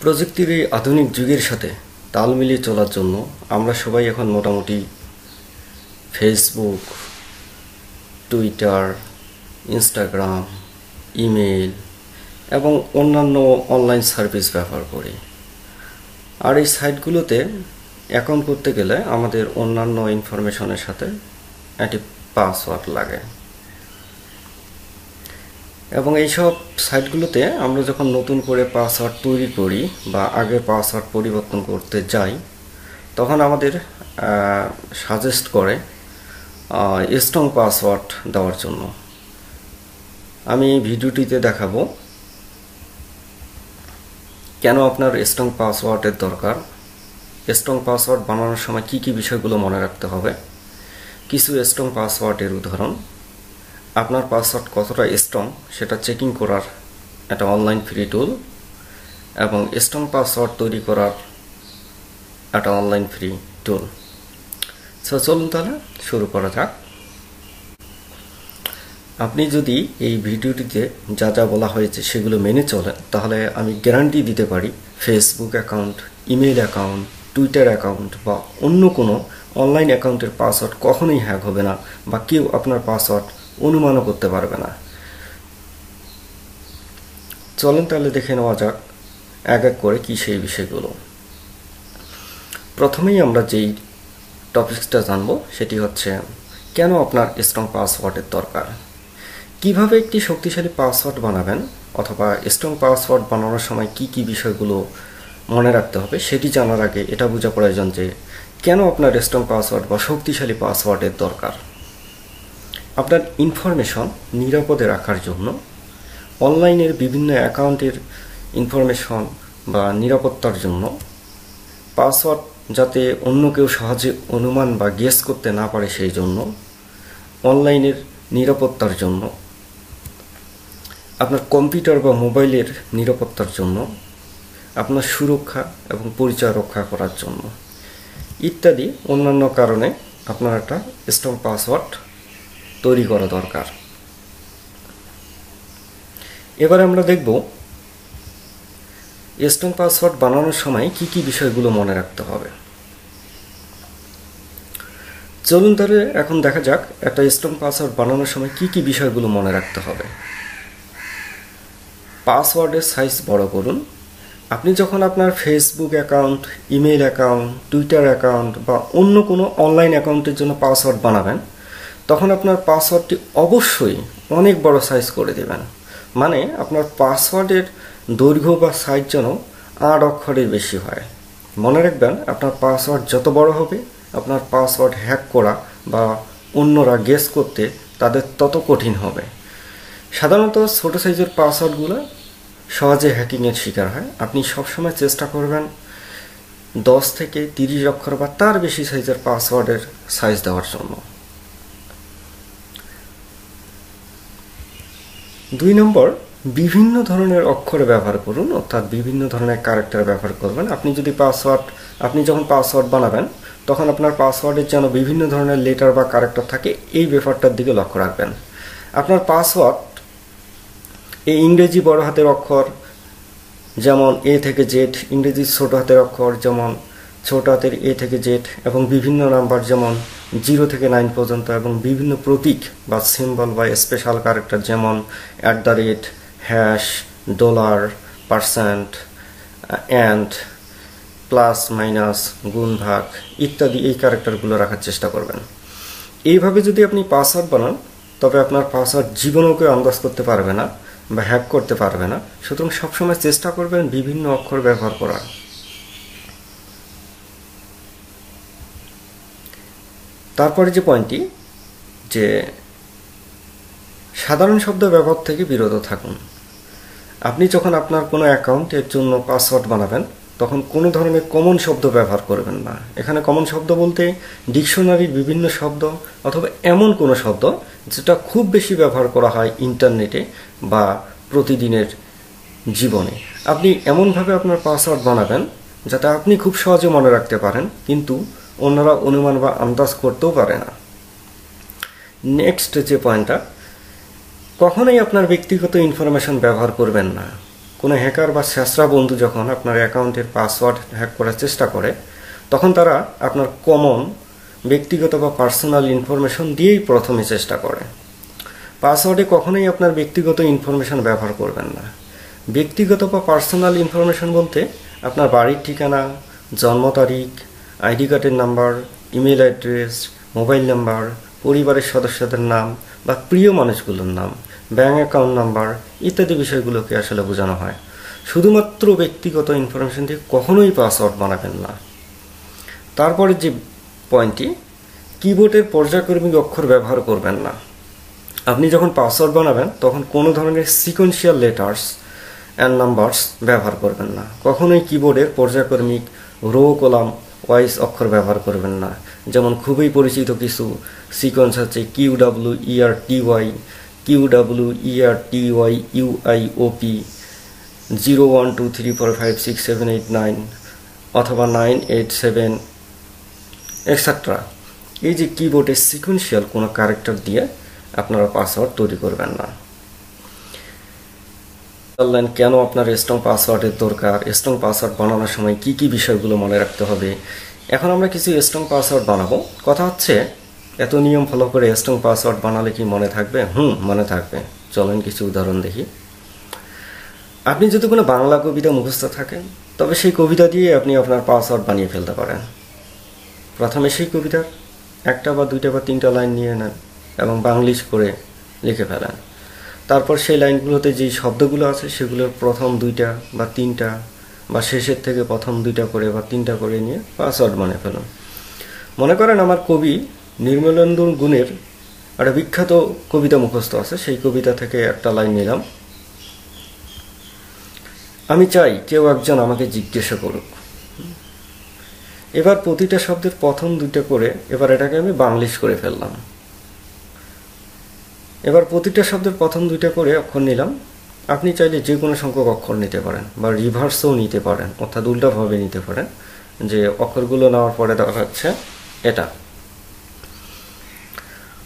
প্রযুক্তির এই আধুনিক যুগের সাথে তাল মিলিয়ে চলার জন্য আমরা সবাই এখন মোটামুটি ফেসবুক টুইটার ইনস্টাগ্রাম ইমেল এবং অন্যান্য অনলাইন সার্ভিস ব্যবহার করি। আর এই সাইটগুলোতে অ্যাকাউন্ট করতে গেলে আমাদের অন্যান্য ইনফরমেশনের সাথে একটি পাসওয়ার্ড লাগে। এবং এইসব সাইটগুলোতে আমরা যখন নতুন করে পাসওয়ার্ড তৈরি করি বা আগের পাসওয়ার্ড পরিবর্তন করতে যাই, তখন আমাদের সাজেস্ট করে স্ট্রং পাসওয়ার্ড দেওয়ার জন্য। আমি ভিডিওটিতে দেখাবো কেন আপনার স্ট্রং পাসওয়ার্ডের দরকার স্ট্রং পাসওয়ার্ড বানানোর সময় কি কি বিষয়গুলো মনে রাখতে হবে, কিছু স্ট্রং পাসওয়ার্ডের উদাহরণ আপনার পাসওয়ার্ড কতটা স্ট্রং সেটা চেকিং করার একটা অনলাইন ফ্রি টুল এবং স্ট্রং পাসওয়ার্ড তৈরি করার একটা অনলাইন ফ্রি টুল সো চলুন তাহলে শুরু করা যাক। আপনি যদি এই ভিডিওটিতে যা যা বলা হয়েছে সেগুলো মেনে চলেন, তাহলে আমি গ্যারান্টি দিতে পারি Facebook account email account Twitter account বা অন্য কোনো অনলাইন অ্যাকাউন্টের পাসওয়ার্ড কখনোই হ্যাক হবে না বা কেউ আপনার পাসওয়ার্ড অনুমানও করতে পারবে না। চলেন তাহলে দেখে নেওয়া যাক এক এক করে কি সেই বিষয়গুলো। প্রথমেই আমরা যেই টপিকসটা জানব, সেটি হচ্ছে, কেন আপনার স্ট্রং পাসওয়ার্ডের দরকার? কীভাবে একটি শক্তিশালী পাসওয়ার্ড বানাবেন অথবা স্ট্রং পাসওয়ার্ড বানানোর সময় কি কি বিষয়গুলো মনে রাখতে হবে, সেটি জানার আগে এটা বোঝা প্রয়োজন যে, কেন আপনার স্ট্রং পাসওয়ার্ড বা শক্তিশালী পাসওয়ার্ডের দরকার? আপনার ইনফরমেশন নিরাপদে রাখার জন্য অনলাইনের বিভিন্ন অ্যাকাউন্টের ইনফরমেশন বা নিরাপত্তার জন্য পাসওয়ার্ড যাতে অন্য কেউ সহজে অনুমান বা গেস করতে না পারে সেই জন্য অনলাইনের নিরাপত্তার জন্য, আপনার কম্পিউটার বা মোবাইলের নিরাপত্তার জন্য, আপনার সুরক্ষা এবং পরিচয় রক্ষা করার জন্য ইত্যাদি অন্যান্য কারণে আপনার একটা স্ট্রং পাসওয়ার্ড তৈরি করা দরকার। এবারে আমরা দেখব স্ট্রং পাসওয়ার্ড বানানোর সময় কি কি বিষয়গুলো মনে রাখতে হবে। চলুন তাহলে এখন দেখা যাক একটা স্ট্রং পাসওয়ার্ড বানানোর সময় কি কি বিষয়গুলো মনে রাখতে হবে। পাসওয়ার্ডের সাইজ বড় করুন। আপনি যখন আপনার Facebook account email account Twitter account বা অন্য কোনো অনলাইন অ্যাকাউন্টের জন্য পাসওয়ার্ড বানাবেন তখন আপনার পাসওয়ার্ডটি অবশ্যই অনেক বড় সাইজ করে দেবেন। মানে আপনার পাসওয়ার্ডের দৈর্ঘ্য বা সাইজ যেন আট অক্ষরের বেশি হয়। মনে রাখবেন, আপনার পাসওয়ার্ড যত বড় হবে, আপনার পাসওয়ার্ড হ্যাক করা বা অন্যরা গেস করতে তাদের তত কঠিন হবে। সাধারণত ছোট সাইজের পাসওয়ার্ডগুলো সহজে হ্যাকিংয়ের শিকার হয়। আপনি সবসময় চেষ্টা করবেন দশ থেকে তিরিশ অক্ষর বা তার বেশি সাইজের পাসওয়ার্ডের সাইজ দেওয়ার জন্য। দুই নম্বর, বিভিন্ন ধরনের অক্ষর ব্যবহার করুন, অর্থাৎ বিভিন্ন ধরনের ক্যারেক্টার ব্যবহার করবেন। আপনি যদি পাসওয়ার্ড আপনি যখন পাসওয়ার্ড বানাবেন, তখন আপনার পাসওয়ার্ডের যেন বিভিন্ন ধরনের লেটার বা ক্যারেক্টার থাকে, এই ব্যাপারটার দিকে লক্ষ্য রাখবেন। আপনার পাসওয়ার্ড এই ইংরেজি বড় হাতের অক্ষর, যেমন এ থেকে জেড ইংরেজি ছোট হাতের অক্ষর, যেমন ছোট হাতের এ থেকে জেড এবং বিভিন্ন নাম্বার যেমন জিরো থেকে নাইন পর্যন্ত এবং বিভিন্ন প্রতীক বা সিম্বল বা স্পেশাল ক্যারেক্টার যেমন at the rate hash dollar percent and plus minus গুণ, ভাগ ইত্যাদি এই ক্যারেক্টারগুলো রাখার চেষ্টা করবেন। এইভাবে যদি আপনি পাসওয়ার্ড বানান, তবে আপনার পাসওয়ার্ড জীবনেও কেউ আন্দাজ করতে পারবে না বা হ্যাক করতে পারবে না। সুতরাং সবসময় চেষ্টা করবেন বিভিন্ন অক্ষর ব্যবহার করার। তারপরে যে পয়েন্টটি যে সাধারণ শব্দ ব্যবহার থেকে বিরত থাকুন। আপনি যখন আপনার কোনো অ্যাকাউন্টের জন্য পাসওয়ার্ড বানাবেন, তখন কোনো ধরনের কমন শব্দ ব্যবহার করবেন না। এখানে কমন শব্দ বলতে ডিকশনারির বিভিন্ন শব্দ অথবা এমন কোনো শব্দ যেটা খুব বেশি ব্যবহার করা হয় ইন্টারনেটে বা প্রতিদিনের জীবনে। আপনি এমনভাবে আপনার পাসওয়ার্ড বানাবেন যাতে আপনি খুব সহজে মনে রাখতে পারেন, কিন্তু অন্যরা অনুমান বা আন্দাজ করতেও পারে না। নেক্সট যে পয়েন্টটা কখনোই আপনার ব্যক্তিগত ইনফরমেশন ব্যবহার করবেন না। কোনো হ্যাকার বা শেষরা বন্ধু যখন আপনার অ্যাকাউন্টের পাসওয়ার্ড হ্যাক করার চেষ্টা করে, তখন তারা আপনার কমন ব্যক্তিগত বা পার্সোনাল ইনফরমেশন দিয়েই প্রথমে চেষ্টা করে। পাসওয়ার্ডে কখনোই আপনার ব্যক্তিগত ইনফরমেশন ব্যবহার করবেন না। ব্যক্তিগত বা পার্সোনাল ইনফরমেশন বলতে আপনার বাড়ির ঠিকানা, জন্ম তারিখ আইডি কার্ডের number email address, mobile number, পরিবারের সদস্যদের নাম বা প্রিয় মানুষগুলোর নাম ব্যাঙ্ক অ্যাকাউন্ট নাম্বার ইত্যাদি বিষয়গুলোকে আসলে বোঝানো হয়। শুধুমাত্র ব্যক্তিগত ইনফরমেশন দিয়ে কখনোই পাসওয়ার্ড বানাবেন না। তারপরে যে পয়েন্টটি, কিবোর্ডের পর্যায়ক্রমিক অক্ষর ব্যবহার করবেন না। আপনি যখন পাসওয়ার্ড বানাবেন, তখন কোনো ধরনের সিকোয়েন্সিয়াল লেটার্স অ্যান্ড নাম্বারস ব্যবহার করবেন না। কখনোই কিবোর্ডের পর্যায়ক্রমিক রো কলাম ওয়াইস অক্ষর ব্যবহার করবেন না। যেমন খুবই পরিচিত কিছু সিকোয়েন্স আছে Q W E R T Y Q W E R T Y U I O P zero one two three four five six seven eight nine অথবা নাইন এইট সেভেন এক্সেট্রা এই যে কিবোর্ডে sequential কোনো character দিয়ে আপনারা password তৈরি করবেন না। বললেন, কেন আপনার স্ট্রং পাসওয়ার্ডের দরকার? স্ট্রং পাসওয়ার্ড বানানোর সময় কি কি বিষয়গুলো মনে রাখতে হবে? এখন আমরা কিছু স্ট্রং পাসওয়ার্ড বানাবো। কথা হচ্ছে, এত নিয়ম ফলো করে স্ট্রং পাসওয়ার্ড বানালে কি মনে থাকবে? হুম, মনে থাকবে। চলেন কিছু উদাহরণ দেখি। আপনি যদি কোনো বাংলা কবিতা মুখস্থ থাকেন, তবে সেই কবিতা দিয়ে আপনি আপনার পাসওয়ার্ড বানিয়ে ফেলতে পারেন। প্রথমে সেই কবিতার একটা বা দুইটা বা তিনটা লাইন নিয়ে নেন এবং বাংলিশ করে লিখে ফেলেন। তারপর সেই লাইনগুলোতে যেই শব্দগুলো আছে, সেগুলোর প্রথম দুইটা বা তিনটা বা শেষের থেকে প্রথম দুইটা করে বা তিনটা করে নিয়ে পাসওয়ার্ড বানিয়ে ফেলুন। মনে করেন আমার কবি নির্মলেন্দু গুণের একটা বিখ্যাত কবিতা মুখস্থ আছে, সেই কবিতা থেকে একটা লাইন নিলাম। আমি চাই কেউ একজন আমাকে জিজ্ঞাসা করুক। এবার প্রতিটা শব্দের প্রথম দুইটা করে এবার এটাকে আমি বাংলিশ করে ফেললাম। এবার প্রতিটা শব্দের প্রথম দুইটা করে অক্ষর নিলাম। আপনি চাইলে যে কোনো সংখ্যক অক্ষর নিতে পারেন বা রিভার্সও নিতে পারেন, অর্থাৎ উল্টাভাবে নিতে পারেন, যে অক্ষরগুলো নেওয়ার পরে দেখা যাচ্ছে এটা।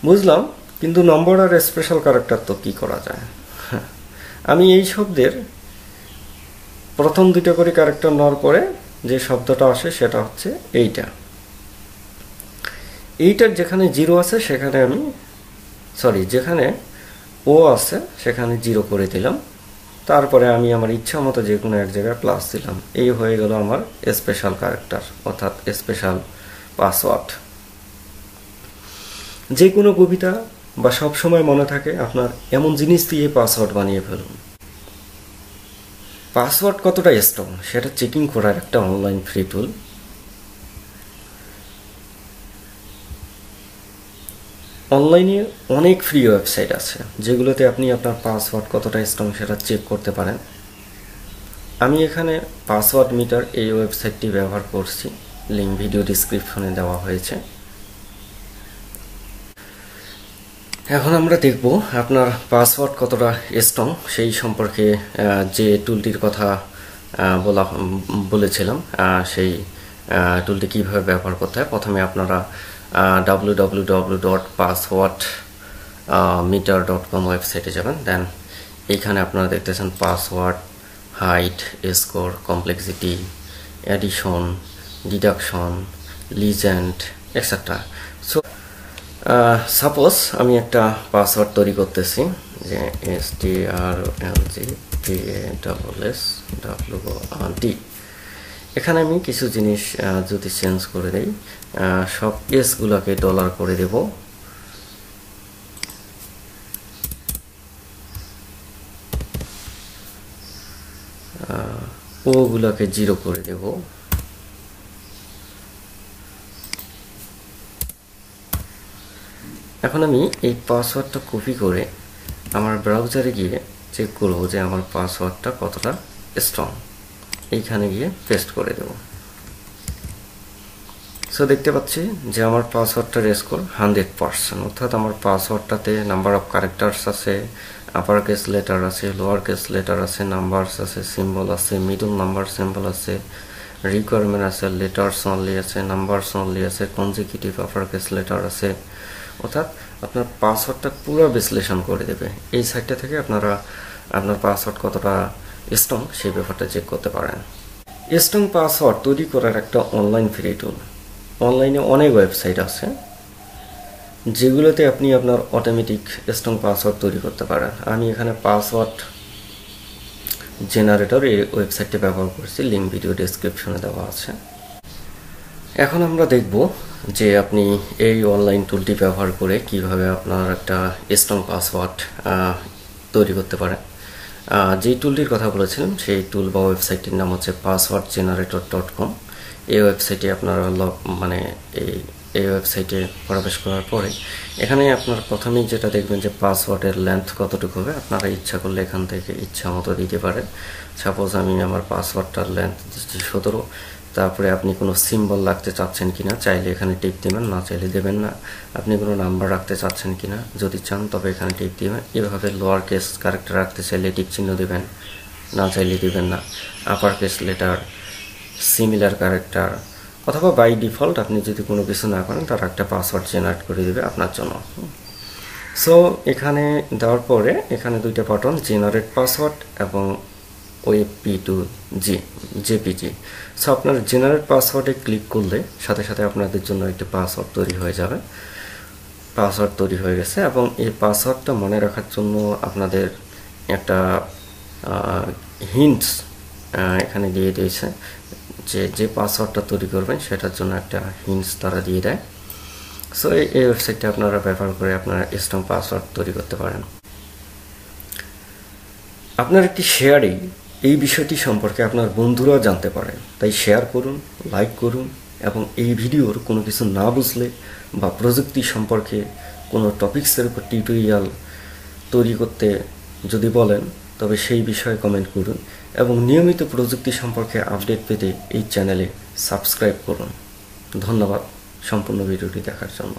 বুঝলাম, কিন্তু নম্বর আর স্পেশাল ক্যারেক্টার তো কি করা যায়? আমি এই শব্দের প্রথম দুইটা করে ক্যারেক্টার নেওয়ার পরে যে শব্দটা আসে সেটা হচ্ছে এইটা। এইটার যেখানে জিরো আছে সেখানে আমি সরি যেখানে ও আছে, সেখানে জিরো করে দিলাম। তারপরে আমি আমার ইচ্ছা মতো যে কোনো এক জায়গায় প্লাস দিলাম। এই হয়ে গেল আমার স্পেশাল ক্যারেক্টার অর্থাৎ স্পেশাল পাসওয়ার্ড যে কোনো কবিতা বা সব সময় মনে থাকে, আপনার এমন জিনিস দিয়ে পাসওয়ার্ড বানিয়ে ফেলুন। পাসওয়ার্ড কতটা স্ট্রং সেটা চেকিং করার একটা অনলাইন ফ্রি টুল অনলাইনে অনেক ফ্রি ওয়েবসাইট আছে, যেগুলোতে আপনি আপনার পাসওয়ার্ড কতটা স্ট্রং সেটা চেক করতে পারেন। আমি এখানে পাসওয়ার্ড মিটার এই ওয়েবসাইটটি ব্যবহার করছি লিঙ্ক ভিডিও ডিসক্রিপশনে দেওয়া হয়েছে। এখন আমরা দেখব আপনার পাসওয়ার্ড কতটা স্ট্রং সেই সম্পর্কে যে টুলটির কথা বলা বলেছিলাম সেই টুলটি কীভাবে ব্যবহার করতে হয়। প্রথমে আপনারা W dot password meter dot com ওয়েবসাইটে যাবেন। দেন এইখানে আপনারা দেখতেছেন password height score complexity addition deduction legend etcetera so suppose আমি একটা পাসওয়ার্ড তৈরি করতেছি, যে S T R L G T A double S W D এখানে আমি কিছু জিনিস যদি চেঞ্জ করে দিই সব এসগুলোকে ডলার করে দেব। ওগুলোকে জিরো করে দেব। এখন আমি এই পাসওয়ার্ডটা কপি করে আমার ব্রাউজারে গিয়ে চেক করব যে আমার পাসওয়ার্ডটা কতটা স্ট্রং এইখানে গিয়ে পেস্ট করে দেব। সো দেখতে পাচ্ছি যে আমার পাসওয়ার্ডটার স্কোর হান্ড্রেড পার্সেন্ট অর্থাৎ আমার পাসওয়ার্ডটাতে নাম্বার অফ ক্যারেক্টার্স আছে আপার কেস লেটার আছে লোয়ার কেস লেটার আছে নাম্বারস আছে সিম্বল আছে মিডল নাম্বার সিম্বল আছে রিকোয়ারমেন্ট আছে লেটার্স অনলি আছে নাম্বারস অনলি আছে কনজিকিউটিভ আপার কেস লেটার আছে। অর্থাৎ আপনার পাসওয়ার্ডটা পুরো বিশ্লেষণ করে দেবে। এই সাইটটা থেকে আপনারা আপনার পাসওয়ার্ড কতটা স্ট্রং সেই ব্যাপারটা চেক করতে পারেন। স্ট্রং পাসওয়ার্ড তৈরি করার একটা অনলাইন ফ্রি টুল অনলাইনে অনেক ওয়েবসাইট আছে, যেগুলোতে আপনি আপনার অটোমেটিক স্ট্রং পাসওয়ার্ড তৈরি করতে পারেন। আমি এখানে পাসওয়ার্ড জেনারেটর এই ওয়েবসাইটটি ব্যবহার করছি লিঙ্ক ভিডিও ডিসক্রিপশনে দেওয়া আছে। এখন আমরা দেখব যে আপনি এই অনলাইন টুলটি ব্যবহার করে কীভাবে আপনার একটা স্ট্রং পাসওয়ার্ড তৈরি করতে পারেন। যেই টুলটির কথা বলেছিলাম, সেই টুল বা ওয়েবসাইটটির নাম হচ্ছে পাসওয়ার্ড জেনারেটর ডট কম এই ওয়েবসাইটে আপনারা লগ মানে এই এই ওয়েবসাইটে প্রবেশ করার পরে এখানে আপনার প্রথমেই যেটা দেখবেন যে পাসওয়ার্ডের লেন্থ কতটুকু হবে, আপনারা ইচ্ছা করলে এখান থেকে ইচ্ছা মতো দিতে পারেন। সাপোজ আমি আমার পাসওয়ার্ডটার লেন্থ দিচ্ছি সতেরো, তারপরে আপনি কোনো সিম্বল রাখতে চাচ্ছেন কিনা, চাইলে এখানে টিপ দেবেন, না চাইলে দেবেন না। আপনি কোনো নাম্বার রাখতে চাচ্ছেন কিনা, যদি চান তবে এখানে টিপ দেবেন। এভাবে লোয়ার কেস ক্যারেক্টার রাখতে চাইলে টিপ চিহ্ন দেবেন, না চাইলে দেবেন না। Upper case letter similar character অথবা বাই ডিফল্ট আপনি যদি কোনো কিছু না করেন, তার একটা পাসওয়ার্ড জেনারেট করে দেবে আপনার জন্য। সো এখানে দেওয়ার পরে এখানে দুইটা বাটন জেনারেট পাসওয়ার্ড এবং web P to G JPG so আপনার জেনারেট পাসওয়ার্ডে ক্লিক করলে সাথে সাথে আপনাদের জন্য একটি পাসওয়ার্ড তৈরি হয়ে যাবে। পাসওয়ার্ড তৈরি হয়ে গেছে এবং এই পাসওয়ার্ডটা মনে রাখার জন্য আপনাদের একটা হিন্টস এখানে দিয়ে দিয়েছে। যে যে পাসওয়ার্ডটা তৈরি করবেন, সেটার জন্য একটা হিন্টস তারা দিয়ে দেয়। সো এই ওয়েবসাইটটা আপনারা ব্যবহার করে আপনারা স্ট্রং পাসওয়ার্ড তৈরি করতে পারেন। আপনার একটি শেয়ারেই এই বিষয়টি সম্পর্কে আপনার বন্ধুরাও জানতে পারে। তাই শেয়ার করুন লাইক করুন এবং এই ভিডিওর কোনো কিছু না বুঝলে বা প্রযুক্তি সম্পর্কে কোনো টপিক্সের উপর টিউটোরিয়াল তৈরি করতে যদি বলেন, তবে সেই বিষয়ে কমেন্ট করুন। এবং নিয়মিত প্রযুক্তি সম্পর্কে আপডেট পেতে এই চ্যানেলে সাবস্ক্রাইব করুন। ধন্যবাদ সম্পূর্ণ ভিডিওটি দেখার জন্য।